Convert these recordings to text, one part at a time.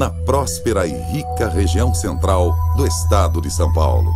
na próspera e rica região central do estado de São Paulo.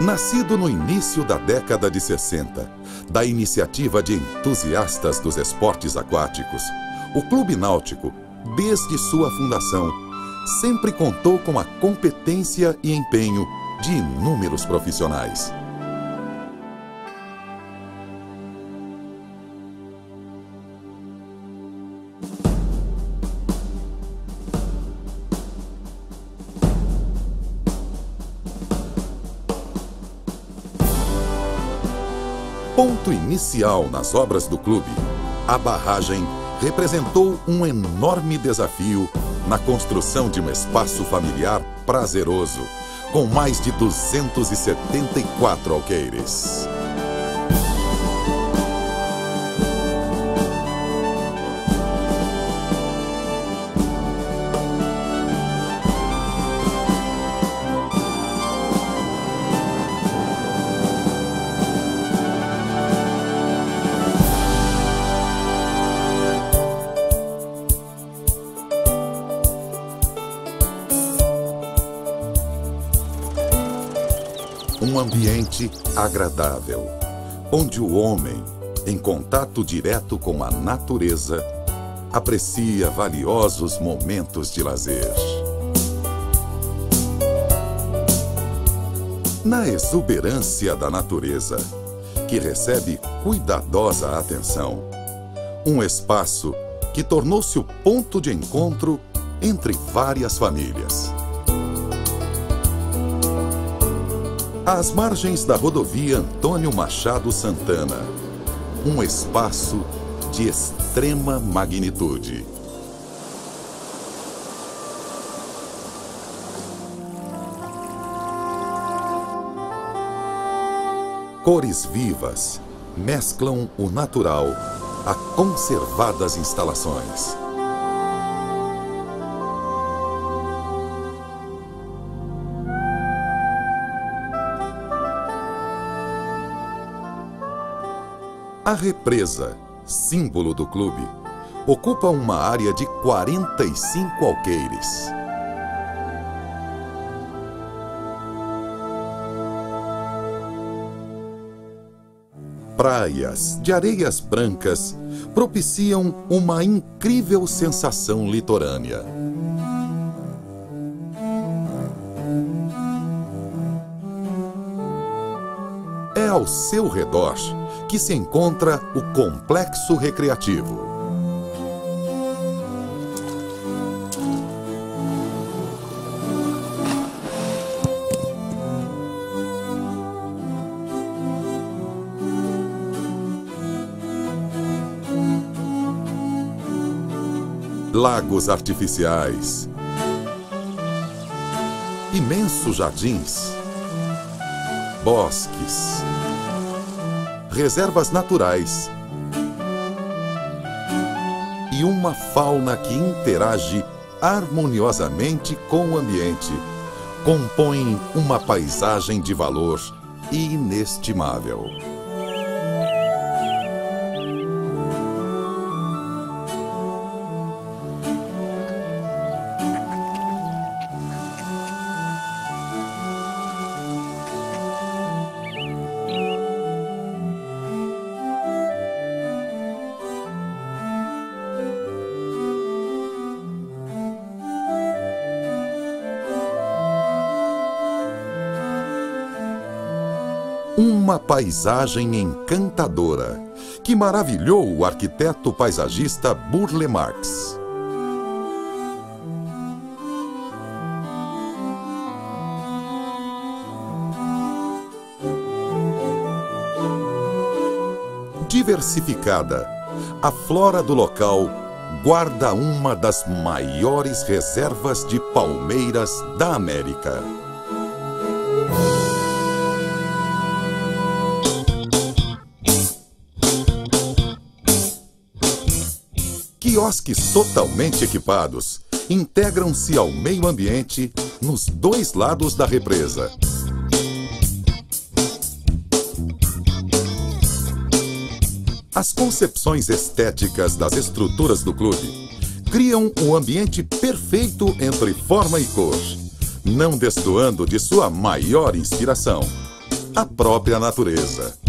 Nascido no início da década de 60, da iniciativa de entusiastas dos esportes aquáticos, o Clube Náutico, desde sua fundação, sempre contou com a competência e empenho de inúmeros profissionais. Ponto inicial nas obras do clube, a barragem representou um enorme desafio na construção de um espaço familiar prazeroso, com mais de 274 alqueires. Ambiente agradável, onde o homem, em contato direto com a natureza, aprecia valiosos momentos de lazer. Na exuberância da natureza, que recebe cuidadosa atenção, um espaço que tornou-se o ponto de encontro entre várias famílias. Às margens da rodovia Antônio Machado Santana, um espaço de extrema magnitude. Cores vivas mesclam o natural a conservadas instalações. A represa, símbolo do clube, ocupa uma área de 45 alqueires. Praias de areias brancas propiciam uma incrível sensação litorânea. É ao seu redor que se encontra o complexo recreativo. Lagos artificiais, imensos jardins, bosques, reservas naturais e uma fauna que interage harmoniosamente com o ambiente compõem uma paisagem de valor inestimável. Uma paisagem encantadora que maravilhou o arquiteto paisagista Burle Marx. Diversificada, a flora do local guarda uma das maiores reservas de palmeiras da América. Quiosques totalmente equipados integram-se ao meio ambiente nos dois lados da represa. As concepções estéticas das estruturas do clube criam o ambiente perfeito entre forma e cor, não destoando de sua maior inspiração, a própria natureza.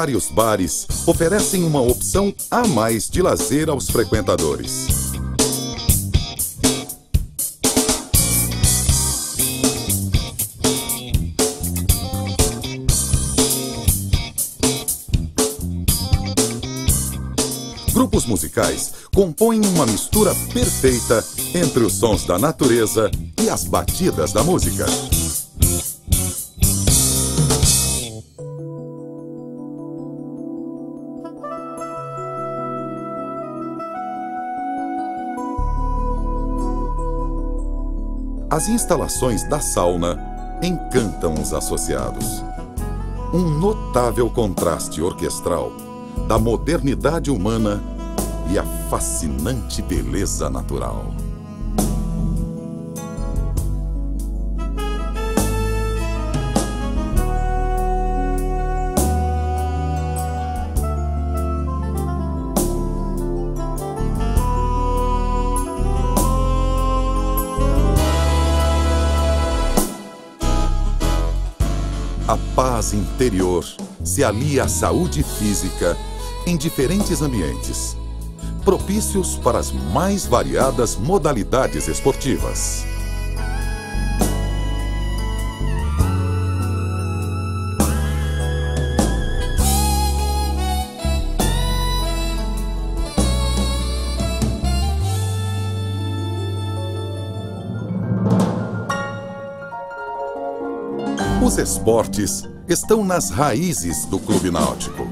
Vários bares oferecem uma opção a mais de lazer aos frequentadores. Grupos musicais compõem uma mistura perfeita entre os sons da natureza e as batidas da música. As instalações da sauna encantam os associados. Um notável contraste orquestral da modernidade humana e a fascinante beleza natural. A paz interior se alia à saúde física em diferentes ambientes, propícios para as mais variadas modalidades esportivas. Os esportes estão nas raízes do Clube Náutico.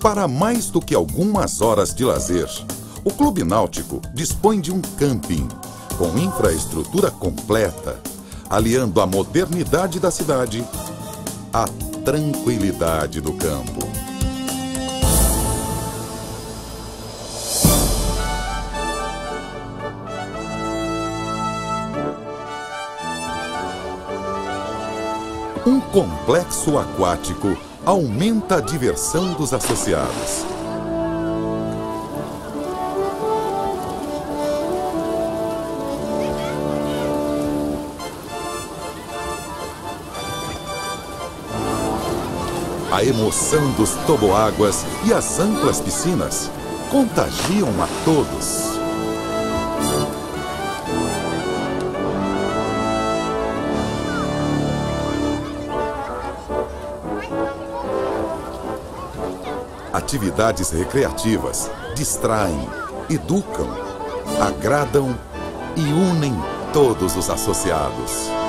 Para mais do que algumas horas de lazer, o Clube Náutico dispõe de um camping com infraestrutura completa, aliando a modernidade da cidade à tranquilidade do campo. Um complexo aquático aumenta a diversão dos associados. A emoção dos toboáguas e as amplas piscinas contagiam a todos. Atividades recreativas distraem, educam, agradam e unem todos os associados.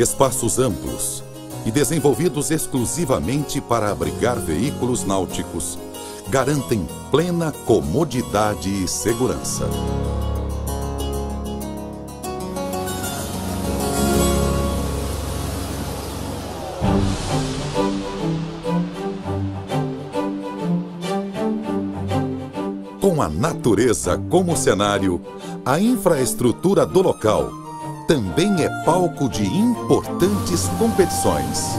Espaços amplos e desenvolvidos exclusivamente para abrigar veículos náuticos garantem plena comodidade e segurança. Com a natureza como cenário, a infraestrutura do local também é palco de importantes competições.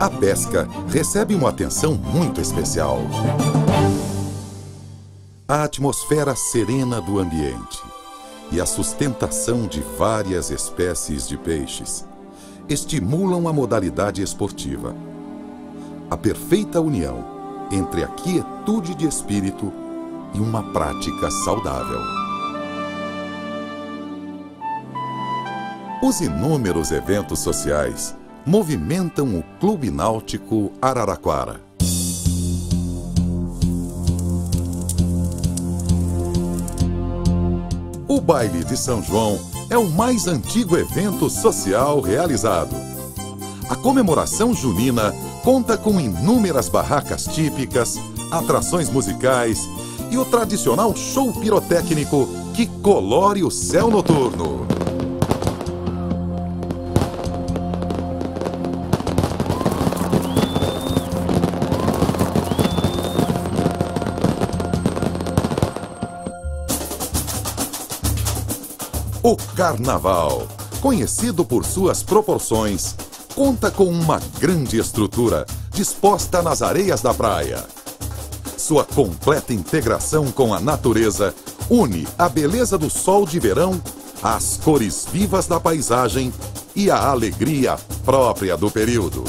A pesca recebe uma atenção muito especial. A atmosfera serena do ambiente e a sustentação de várias espécies de peixes estimulam a modalidade esportiva. A perfeita união entre a quietude de espírito e uma prática saudável. Os inúmeros eventos sociais movimentam o Clube Náutico Araraquara. O Baile de São João é o mais antigo evento social realizado. A comemoração junina conta com inúmeras barracas típicas, atrações musicais e o tradicional show pirotécnico que colore o céu noturno. O Carnaval, conhecido por suas proporções, conta com uma grande estrutura disposta nas areias da praia. Sua completa integração com a natureza une a beleza do sol de verão, as cores vivas da paisagem e a alegria própria do período.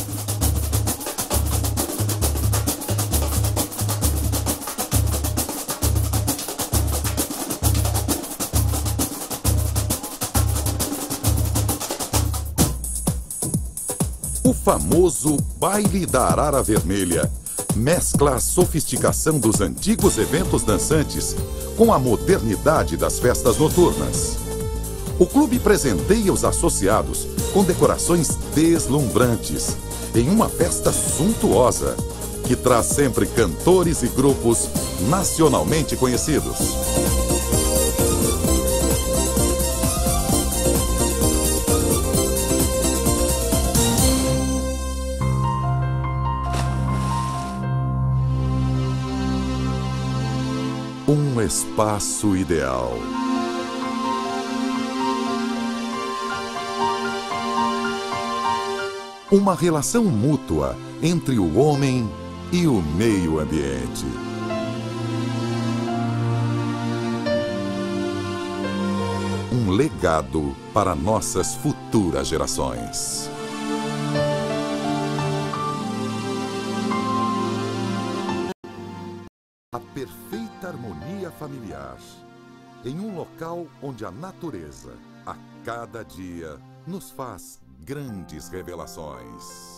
O famoso Baile da Arara Vermelha mescla a sofisticação dos antigos eventos dançantes com a modernidade das festas noturnas. O clube presenteia os associados com decorações deslumbrantes em uma festa suntuosa que traz sempre cantores e grupos nacionalmente conhecidos. Espaço ideal. Uma relação mútua entre o homem e o meio ambiente. Um legado para nossas futuras gerações. Familiar. Em um local onde a natureza, a cada dia, nos faz grandes revelações.